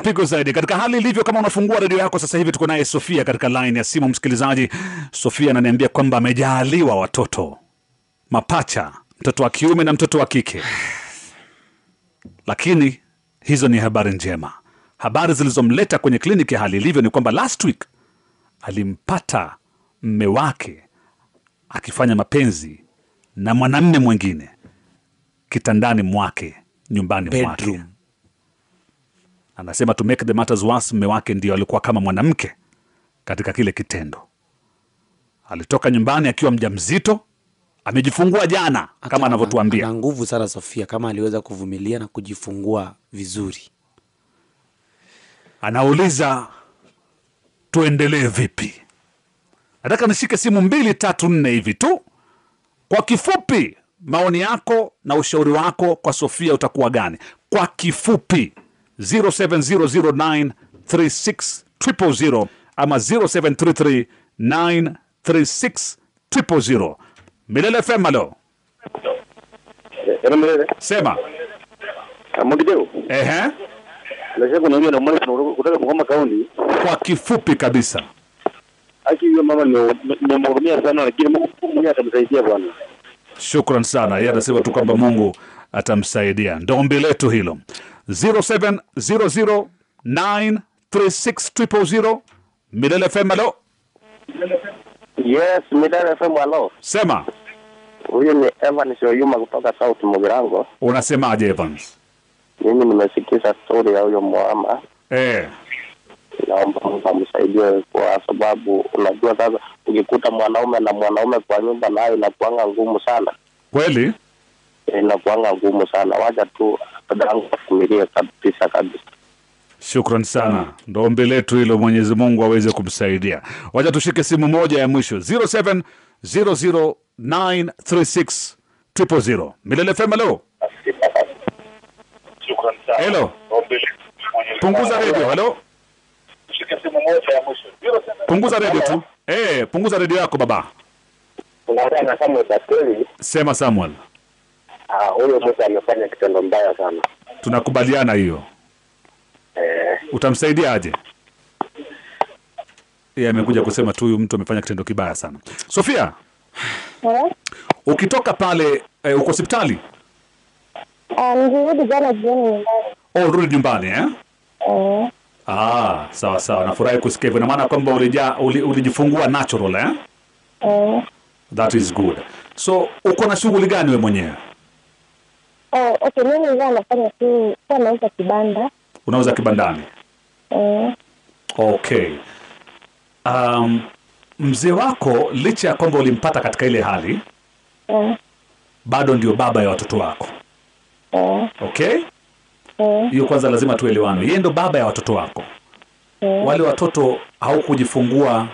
Pigo zaidi katika hali ilivyo. Kama unafungua redio yako sasa hivi, tuko naye Sofia katika line ya simu. Msikilizaji, Sofia ananiambia kwamba amejaaliwa watoto mapacha, mtoto wa kiume na mtoto wa kike, lakini hizo ni habari njema. Habari zilizomleta kwenye kliniki ya hali ilivyo ni kwamba last week alimpata mme wake akifanya mapenzi na mwanamme mwingine kitandani mwake nyumbani mwake. Anasema to make the matters worse, mume wake ndio alikuwa kama mwanamke katika kile kitendo. Alitoka nyumbani akiwa mjamzito, amejifungua jana kama anavyotuambia. Ana nguvu sana Sofia, kama aliweza kuvumilia na kujifungua vizuri. Anauliza tuendelee vipi? Nataka nishike simu mbili tatu nne hivi tu. Kwa kifupi, maoni yako na ushauri wako kwa Sofia utakuwa gani? Kwa kifupi 07009360000 ama 0733936000. Milele FM, alo Yaramulele. sema. Amugideo. Ehe, Bungoma County. kwa kifupi kabisa. Aki mama ni nimemhurumia sana lakini Mungu mwenyewe atamsaidia bwana. Shukran sana. Yeye anasema tu kwamba Mungu atamsaidia. ndombi letu hilo. 0700936000 Milele FM, alo Yes, Milele FM hello. sema. Huyu ni Evan Oyuma kutoka South Mugirango. Unasemaje Evans? Mimi nimesikiza story ya huyo mwama. Eh, Naomba Mungu amsaidie kwa sababu unajua sasa ukikuta mwanaume na mwanaume kwa nyumba nayo inakuanga ngumu sana. kweli Inakuanga ngumu sana. Wacha tu kabisa kabisa. Shukran sana, ndo ombi letu hilo, Mwenyezi Mungu aweze kumsaidia. Wacha tushike simu moja ya mwisho 0700936000 Milele FM, alo Shukrani sana. Hello. punguza redio, halo punguza redio tu eh, punguza redio yako baba. Sema Samuel, huyo mtu amefanya kitendo mbaya sana. tunakubaliana hiyo. Eh, Utamsaidia aje? Yeye amekuja kusema tu huyu mtu amefanya kitendo kibaya sana. Sofia, Eh? ukitoka pale eh, uko hospitali Ah, nilirudi jana jioni nyumbani. oh, rudi nyumbani eh? Eh, Ah, sawa sawa, nafurahi kusikia hivyo. Ina maana kwamba ulija uli, ulijifungua natural eh? eh. That is good. So uko na shughuli gani wewe mwenyewe? Oh, okay, mimi nilikuwa nafanya tu kwa nauza kibanda. Unauza kibandani? Eh, Okay. Um, mzee wako licha ya kwamba ulimpata katika ile hali, eh, bado ndio baba ya watoto wako. eh, Okay? eh, Hiyo kwanza lazima tuelewane. Yeye ndio baba ya watoto wako. eh, Wale watoto haukujifungua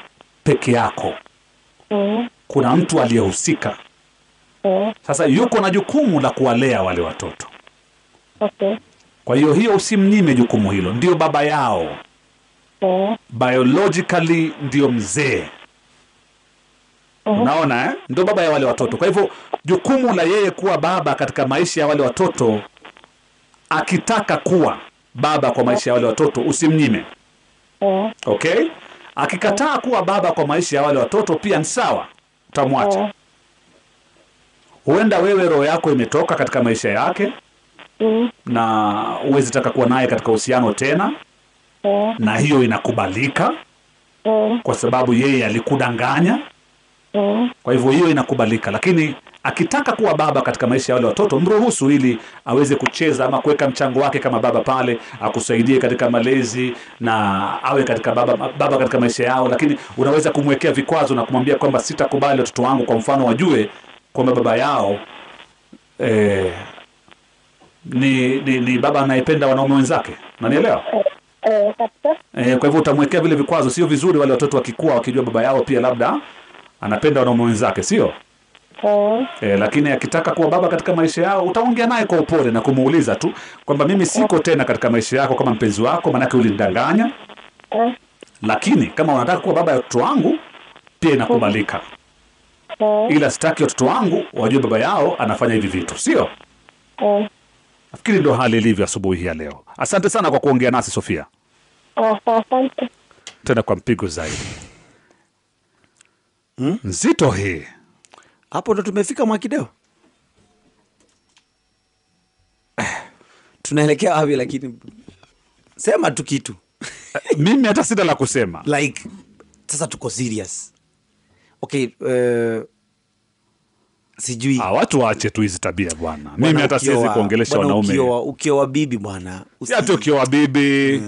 peke yako. eh, Kuna mtu aliyehusika. Eh, Sasa yuko na jukumu la kuwalea wale watoto. okay, Kwa hiyo hiyo usimnyime jukumu hilo, ndio baba yao, okay. biologically ndio mzee. Unaona eh? Ndio baba ya wale watoto. Kwa hivyo jukumu la yeye kuwa baba katika maisha ya wale watoto, akitaka kuwa baba kwa maisha ya wale watoto, usimnyime. eh, Okay? Akikataa kuwa baba kwa maisha ya wale watoto pia ni sawa, utamwacha. Huenda wewe roho yako imetoka katika maisha yake mm, na huwezi taka kuwa naye katika uhusiano tena, mm. na hiyo inakubalika mm. kwa sababu yeye alikudanganya. mm. Kwa hivyo hiyo inakubalika, lakini akitaka kuwa baba katika maisha ya wale watoto, mruhusu ili aweze kucheza ama kuweka mchango wake kama baba pale, akusaidie katika malezi na awe katika baba, baba katika maisha yao. Lakini unaweza kumwekea vikwazo na kumwambia kwamba sitakubali watoto wangu, kwa mfano, wajue kwamba baba yao eh, ni, ni, ni baba anayependa wanaume wenzake. Unanielewa? eh, kabisa. E, kwa hivyo utamwekea vile vikwazo. Sio vizuri wale watoto wakikua wakijua baba yao pia labda anapenda wanaume wenzake, sio Eh, e, lakini akitaka kuwa baba katika maisha yao utaongea naye kwa upole na kumuuliza tu kwamba mimi siko tena katika maisha yako kama mpenzi wako, maanake ulinidanganya, eh, lakini kama unataka kuwa baba ya watoto wangu pia inakubalika, eh, ila sitaki watoto wangu wajue baba yao anafanya hivi vitu, sio? mm. Nafikiri ndio hali ilivyo asubuhi hii ya leo. Asante sana kwa kuongea nasi Sofia. Ah, sawa, asante. tena kwa mpigo zaidi hmm? nzito hii hapo ndo tumefika mwakideo tunaelekea wapi lakini sema tu kitu mimi hata sina la kusema like sasa tuko serious okay uh, sijui. Ha, watu waache tu hizi tabia bwana. Mimi hata siwezi kuongelesha wanaume. ukioa- ukioa bibi bwana hata ukioa bibi.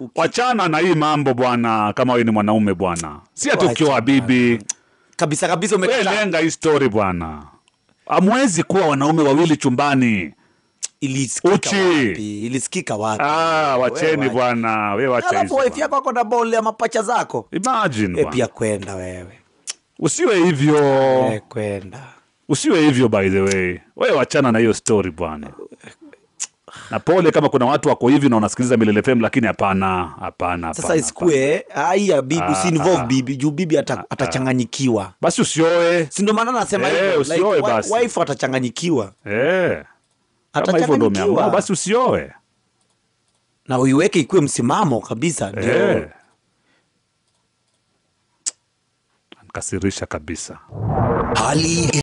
Uki- wachana na hii mambo bwana kama wewe ni mwanaume bwana. Si hata ukioa bibi. Kabisa kabisa lenga hii story bwana. Amwezi kuwa wanaume wawili chumbani. Ilisikika wapi? Ilisikika wapi? Ah, wacheni Wewe, bwana. We wacha alafu wife yako ako na bol ya mapacha zako. Imagine e bwana. pia kwenda wewe usiwe hivyo. E, kwenda. Usiwe hivyo by the way. We wachana na hiyo story bwana. Na pole kama kuna watu wako hivi na unasikiliza Milele FM lakini hapana hapana sasa isikue ai ya bibi Ah, usiinvolve ah. bibi juu bibi ata- atachanganyikiwa. Basi usioe. Si ndio maana nasema hey, hivyo? Usioe wi- basi. wife atachanganyikiwa. Eh. kama hivyo ndo umeamua basi usioe. Na uiweke ikuwe msimamo kabisa ndio. Eh. Ankasirisha kabisa. Hali